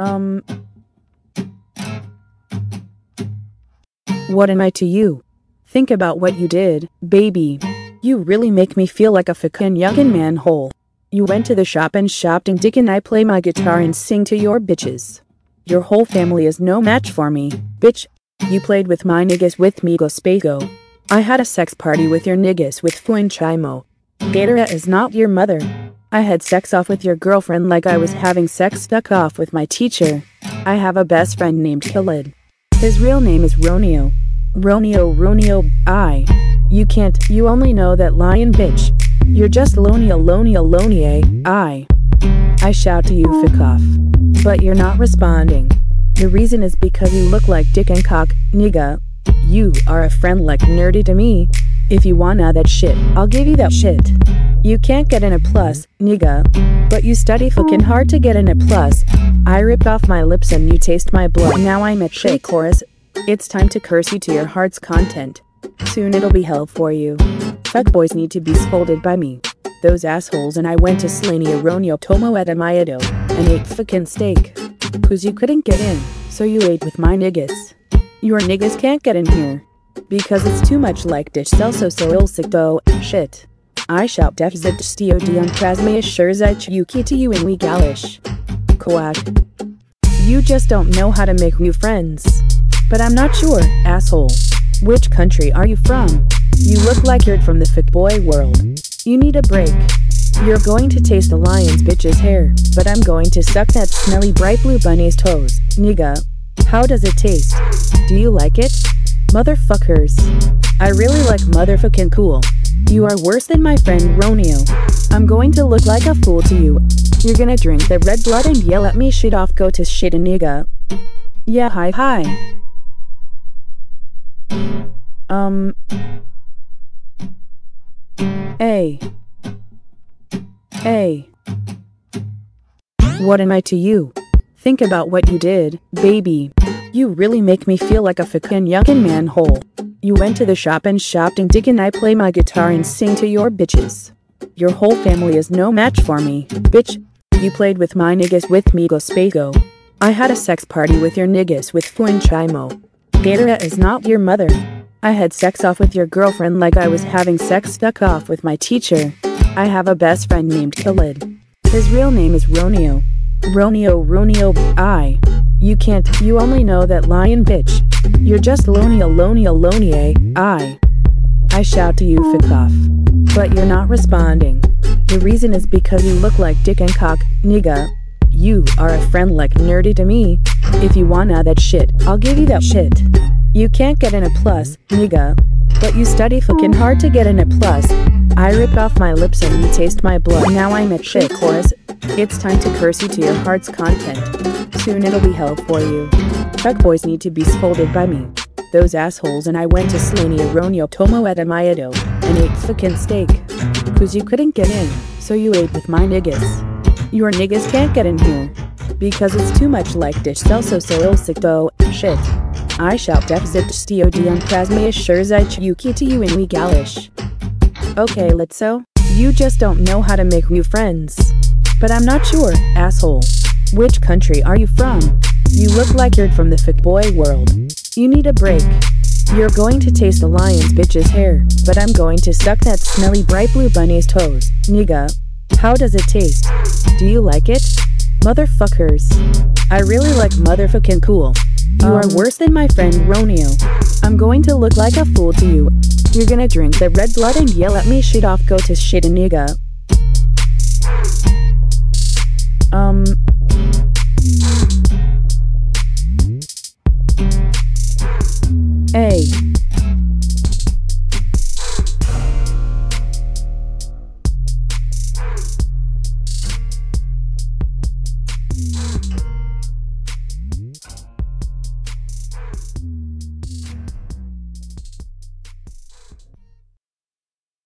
Um. What am I to you? Think about what you did, baby. You really make me feel like a fucking yuckin' manhole. You went to the shop and shopped and Dick and I play my guitar and sing to your bitches. Your whole family is no match for me, bitch. You played with my niggas with Migoaspago. I had a sex party with your niggas with Fuin Chimo. Gatora is not your mother. I had sex off with your girlfriend like I was having sex stuck off with my teacher. I have a best friend named Kelod. His real name is Rogño. Rogño, Rogño, I. You can't, you only know that lion bitch. You're just Lonia, Lonia, Lonie, I. I shout to you, fuck off. But you're not responding. The reason is because you look like dick and cock, nigga. You are a friend like nerdy to me. If you wanna that shit, I'll give you that shit. You can't get in a plus, nigga. But you study fucking hard to get in a plus. I ripped off my lips and you taste my blood. Now I'm at shit chorus. It's time to curse you to your heart's content. Soon it'll be hell for you. Fuck boys need to be scolded by me. Those assholes and I went to Slania Ronio Tomo at Amayato and ate fucking steak. Cause you couldn't get in, so you ate with my niggas. Your niggas can't get in here. Because it's too much like dish celso soil sikdo shit. I shout def zit stio dion prasmea shurzach yuki to you and Ouighalish. Quack. You just don't know how to make new friends. But I'm not sure, asshole. Which country are you from? You look like you're from the fic boy world. You need a break. You're going to taste the lion's bitch's hair, but I'm going to suck that smelly bright blue bunny's toes, nigga. How does it taste? Do you like it? Motherfuckers. I really like motherfucking cool. You are worse than my friend Rogño. I'm going to look like a fool to you. You're gonna drink the red blood and yell at me shit off go to shit nigga. Yeah hi hi. Um. A. A. What am I to you? Think about what you did, baby. You really make me feel like a fucking yuckin' manhole. You went to the shop and shopped and Dick and I play my guitar and sing to your bitches. Your whole family is no match for me, bitch. You played with my niggas with Migoaspago. I had a sex party with your niggas with Fuin Chimo. Gatora is not your mother. I had sex off with your girlfriend like I was having sex stuck off with my teacher. I have a best friend named Kelod. His real name is Rogño. Rogño, Rogño, I. You can't, you only know that lion bitch. You're just Lonia, Lonia, Lonie, eh? I. I shout to you, fuck off. But you're not responding. The reason is because you look like dick and cock, nigga. You are a friend like nerdy to me. If you wanna that shit, I'll give you that shit. You can't get in a plus, nigga. But you study fucking hard to get in a plus. I ripped off my lips and you taste my blood. Now I'm at shit chorus. It's time to curse you to your heart's content. Soon it'll be hell for you. Fuck boys need to be scolded by me. Those assholes and I went to Slania Ronio Tomo at Amayato and ate fucking steak. Cause you couldn't get in, so you ate with my niggas. Your niggas can't get in here. Because it's too much like dish celso soil sikdo shit. I shout def zip stio dion prasmea shurzach yuki to you and Ouighalish. Okay, Litso. You just don't know how to make new friends. But I'm not sure, asshole. Which country are you from? You look like you're from the fic boy world. You need a break. You're going to taste the lion's bitch's hair, but I'm going to suck that smelly bright blue bunny's toes, nigga. How does it taste? Do you like it? Motherfuckers. I really like motherfucking cool. You are worse than my friend Rogño. I'm going to look like a fool to you. You're gonna drink the red blood and yell at me shit off go to shit nigga.